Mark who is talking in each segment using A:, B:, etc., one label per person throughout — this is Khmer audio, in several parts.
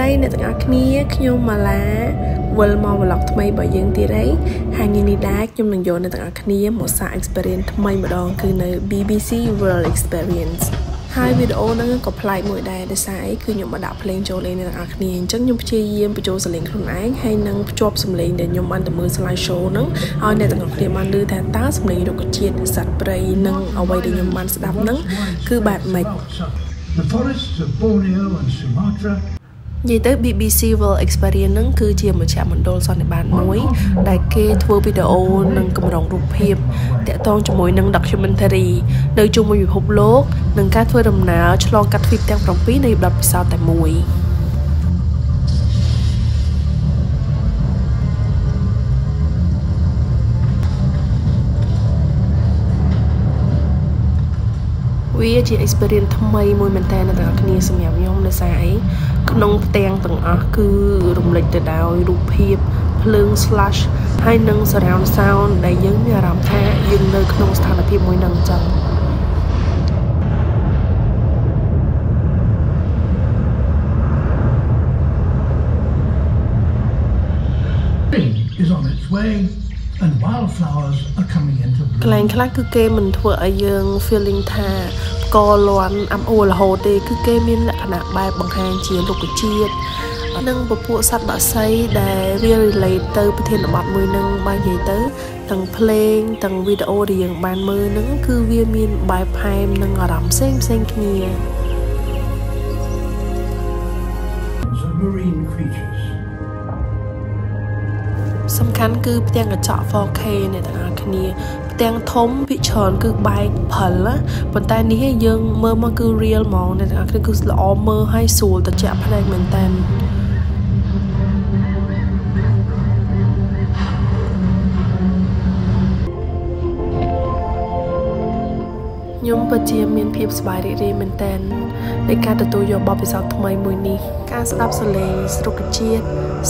A: សួស្តីអ្នកទាំងអស់គ្នាខ្ញុំម៉ាឡាវិលមក vlog ថ្មីរបស់យើងទៀតហើយហើយថ្ងៃនេះដែរខ្ញុំនឹងយកអ្នកទាំងអស់គ្នាមកសាក experience ថ្មីម្ដងគឺនៅ BBC World Experience ហើយវីដេអូហ្នឹងក៏ប្លែកមួយដែរដោយសារអីគឺខ្ញុំបានដាក់ភ្លេងចូលលេងអ្នកទាំងអស់គ្នាអញ្ចឹងខ្ញុំព្យាយាមបញ្ចូលសលេងខ្លួនឯងហើយនឹងភ្ជាប់សំឡេងដែលខ្ញុំបានទៅមើល slide show ហ្នឹងឲ្យអ្នកទាំងអស់គ្នាបានឮថាតើសំឡេងរុក្ខជាតិសត្វព្រៃនិងអ្វីដែលខ្ញុំបានស្ដាប់ហ្នឹងគឺបែបម៉េច
B: The forests of Borneo and Sumatra
A: និយាយទៅ BBC World Experience ហ្នឹងគឺជាមជ្ឈមណ្ឌលសន្និបាតមួយ ដែលគេធ្វើវីដេអូនិងកម្រងរូបភាពតាក់ទងជាមួយនឹង documentary នៅជុំវិញពិភពលោកនិងការធ្វើដំណើរឆ្លងកាត់ទ្វីបទាំង7នៃបទពិសោធន៍តែមួយ។ វាជា experience ថ្មីមួយមែនតើអ្នកទាំងអស់គ្នាសម្រាប់ខ្ញុំដោយសារអីក្នុងផ្ទាំងទាំងអស់គឺរំលេចទៅដោយរូបភាពភ្លើង slash ហើយនិង surround sound ដែលយើងមានអារម្មណ៍ថាយើងនៅក្នុងស្ថានភាពមួយនឹងអញ្ចឹង
B: is on its way and wildflowers are coming into
A: កន្លែង
B: bloom.
A: ខ្លះគឺគេមិនធ្វើឲ្យយើង feeling ថាកលន់អាំអួររហូតទេ គឺគេមានលក្ខណៈបែបបង្ហាញជារុក្ខជាតិនិងពពួកសត្វបក្សីដែលវា relate ទៅប្រធានបទមួយនឹងបើនិយាយទៅទាំងភ្លេងទាំងវីដេអូដែលយើងបានមើលហ្នឹងគឺវាមានបែបផែមនិងអារម្មណ៍ផ្សេងផ្សេងគ្នា
B: of marine creatures.
A: សំខាន់គឺផ្ទាំងកញ្ចក់ 4K អ្នកទាំងអស់គ្នាផ្ទាំងធំភាគច្រើនគឺបែកព្រិលណាប៉ុន្តែនេះយើងមើលមកគឺ real ហ្មងអ្នកទាំងអស់គ្នាគឺល្អមើលហើយស្រួលត្រជាក់ភ្នែកមែនតើខ្ញុំពិតជាមានភាពសប្បាយរីករាយមែនទែននៃការទទួលយកបទពិសោធន៍ថ្មីមួយនេះ ការស្ដាប់សំឡេងរុក្ខជាតិ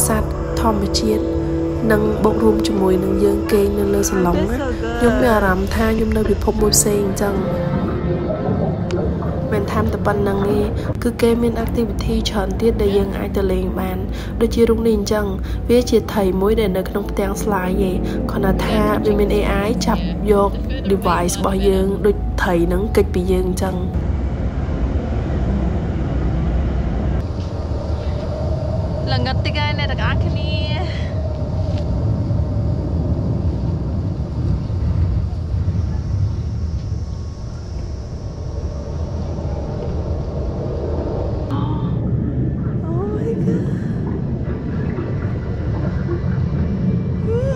A: សត្វធម្មជាតិ និងបូករួមជាមួយនឹងយើងគេងនៅលើសឡុងណាខ្ញុំមានអារម្មណ៍ថាខ្ញុំនៅពិភពមួយផ្សេងអញ្ចឹងមិនថាតែប៉ុណ្្នឹងទេគឺគេមាន activity ច្រើនទៀតដែលយើងអាចទៅលេងបានដូចជារូបនេះអញ្ចឹងវាជាថៃមួយដែលនៅក្នុងផ្ទាំង slide ទេគ្រាន់តែថាវាមាន AI ចាប់យក device របស់យើងដូចថៃហ្នឹងកិច្ចពីយើងអញ្ចឹងល្ងិតតិចហើយអ្នកទាំងអស់គ្នា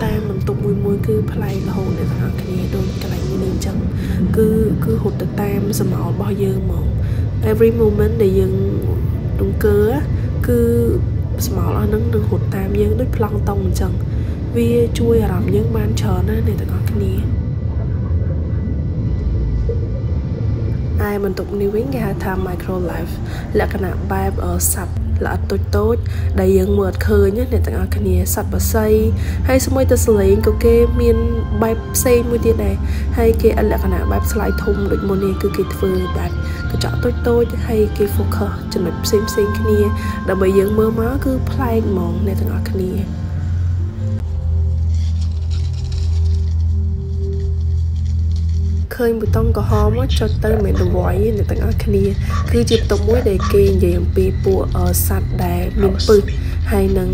A: តែបន្ទប់មួយមួយ គឺប្លែករហូតអ្នកទាំងអស់គ្នាដូចកន្លែងនេះអញ្ចឹងគឺគឺហត់ទៅតាមសមោលរបស់យើងហ្មង every moment ដែលយើងដង្កើគឺសមោលអស់ហ្នឹងនឹងហត់តាមយើងដូចប្លង់តុងអញ្ចឹងវាជួយអារម្មណ៍យើងបានច្រើនណាស់អ្នកទាំងអស់គ្នាឯបន្ទប់នេះវិញគេហៅថា micro life លក្ខណៈបែបអឺសត្វ ល្អិតតូចតូចៗដែលយើងមើលអត់ឃើញណាអ្នកទាំងអស់គ្នាសត្វបក្សីហើយស្មួយទៅសលេងក៏គេមានបែបផ្សេងមួយទៀតដែរហើយគេអត់លក្ខណៈបែប slide ធំដូចមុននេះគឺគេធ្វើបែបកញ្ចក់តូចតូចៗហើយគេ focus ចំណុចផ្សេងផ្សេងៗគ្នា ដើម្បីយើងមើលមកគឺប្លែកហ្មងអ្នកទាំងអស់គ្នា ឃើញប៊ូតុងក្រហមចុចទៅមិនទៅវាយទេអ្នកទាំងអស់គ្នា គឺជាបន្ទប់មួយដែលគេនិយាយអំពីពួកអឺសត្វដែលមានពឹសហើយនឹង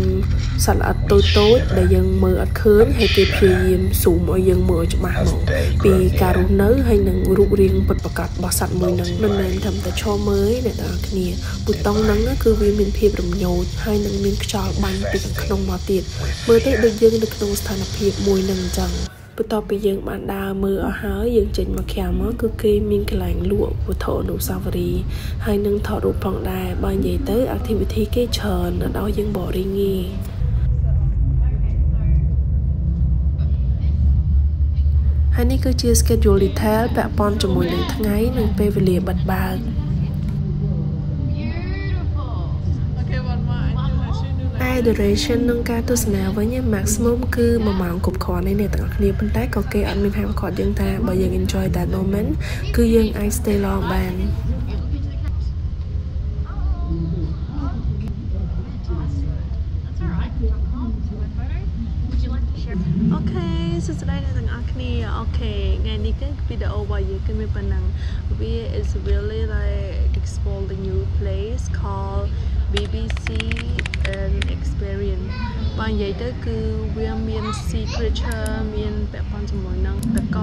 A: សត្វល្អិតតូចតូចៗដែលយើងមើលអត់ឃើញហើយគេព្យាយាមស៊ូមឲ្យយើងមើលច្បាស់ហ្មងពីការរស់នៅហើយនឹងរូបរាងពិតប្រាកដរបស់សត្វមួយនឹងមិនមែនត្រឹមតែឈរមើលទេអ្នកទាំងអស់គ្នាប៊ូតុងហ្នឹងគឺវាមានភាពរំញោចហើយនឹងមានខ្យល់បាញ់ពីខាងក្នុងមកទៀតមើលទៅដូចយើងនៅក្នុងស្ថានភាពមួយនឹងអញ្ចឹង បន្ទាប់ពីយើងបានដើរមើលអស់ហើយយើងចេញមកខាងមកគឺគេមានកន្លែងលក់វត្ថុអនុស្សាវរីយ៍ហើយនឹងថតរូបផងដែរបើនិយាយទៅ activity គេច្រើនណាស់ដល់យើង boring ទេហើយនេះគឺជា schedule detail ពាក់ព័ន្ធជាមួយនឹងថ្ងៃនិងពេលវេលាបិទបើក តែ duration នឹងការទស្សនាវិញ maximum គឺ1ម៉ោងគ្រប់គ្រាន់ទេអ្នកទាំងអស់គ្នាប៉ុន្តែក៏គេអត់មានហាមឃាត់យើងថាបើយើង enjoy that moment គឺយើងអាច stay long បានokay
C: សួស្តីអ្នកទាំងអស់គ្នា okay ថ្ងៃនេះគឺវីដេអូរបស់យើងគឺមានប៉ុណ្ណឹងវា is really like explore the new place called BBC Earth Experience បើនិយាយទៅគឺវាមាន signature មានពាក់ព័ន្ធជាមួយនឹងទឹក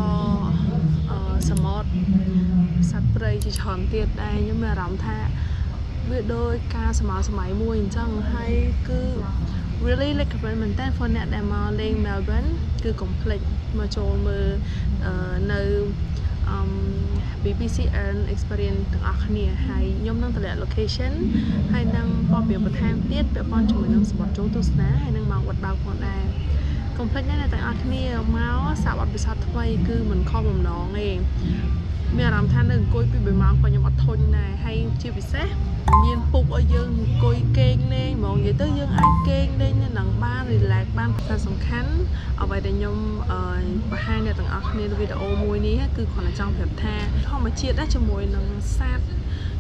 C: អឺសមុទ្រសត្វព្រៃជាច្រើនទៀតដែរខ្ញុំមានអារម្មណ៍ថាវាដូចការសម័យសម័យមួយអញ្ចឹងហើយគឺ really recommend មែនតើ for អ្នកដែលមកលេង Melbourne គឺ complex មកចូលមើលនៅ um BBC Earn Experience ទាំងអស់គ្នាហើយខ្ញុំនឹងតម្លាក់ location ហើយនឹងព័ត៌មានបន្ថែមទៀតពាក់ព័ន្ធជាមួយនឹងសម្បត្តិចូលទស្សនាហើយនឹងមកវត្តបើកផងដែរកុំភ្លេចណាអ្នកទាំងអស់គ្នាមកសាកបទពិសោធន៍ថ្មីគឺមិនខំបំណងទេមានអារម្មណ៍ថានៅអង្គុយពី3ម៉ោងក៏ខ្ញុំអត់ធុញដែរហើយជាពិសេសមានពុក ឲ្យយើងអង្គុយគេងលេងហ្មងនិយាយទៅយើងអាចគេងលេងនៅនឹងបាន relax បានតែសំខាន់អ្វីដែលខ្ញុំបង្ហាញអ្នកទាំងអស់គ្នានៅវីដេអូមួយនេះគឺគ្រាន់តែចង់ប្រាប់ថាធម្មជាតិដែរជាមួយនឹងសត្វ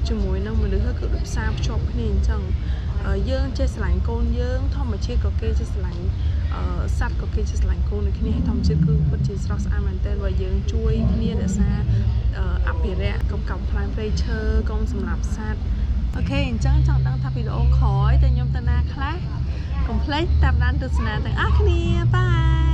C: ជាមួយនឹងមនុស្សគឺដូចផ្សារភ្ជាប់គ្នាអញ្ចឹងយើងចេះស្រឡាញ់កូនយើងធម្មជាតិក៏គេចេះស្រឡាញ់សត្វក៏គេចេះស្រឡាញ់កូនដូចគ្នាធម្មជាតិគឺពិតជាស្រស់ស្អាតមែនទែនបើយើងជួយគ្នារក្សាអភិរក្សកុំកំផ្លាញព្រៃឈើកុំសម្លាប់សត្វ អូខេអញ្ចឹងចង់ដឹងថាវីដេអូក្រោយតើខ្ញុំទៅណាខ្លះកុំភ្លេចតាមដានទស្សនាទាំងអស់គ្នាបាយ